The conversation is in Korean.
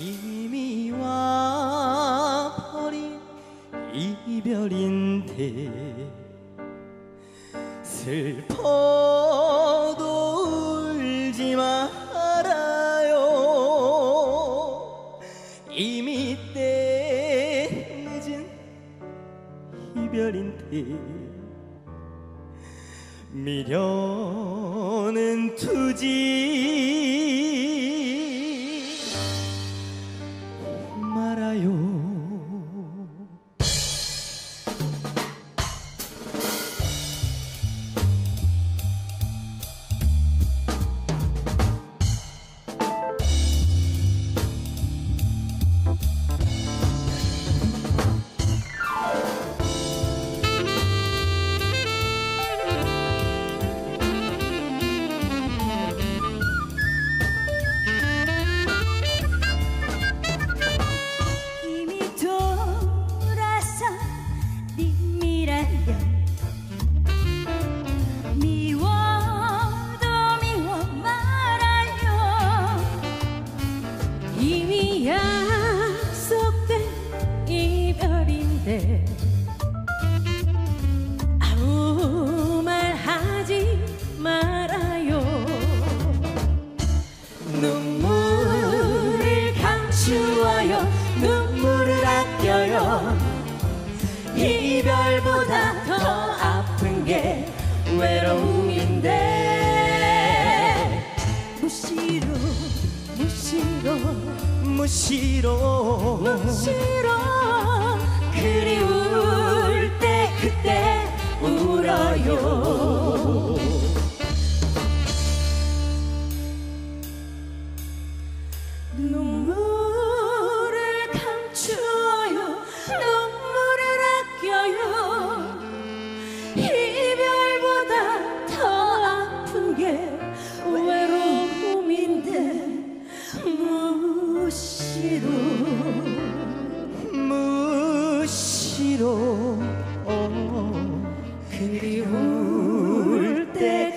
이미 와버린 이별인데 슬퍼도 울지 말아요. 이미 때 늦은 이별인데 미련은 두지 이별보다 더 아픈 게 외로움인데. 무시로 무시로 무시로. 무시로 그리울 때 그때 울어요. 눈물 그리워 그리울 때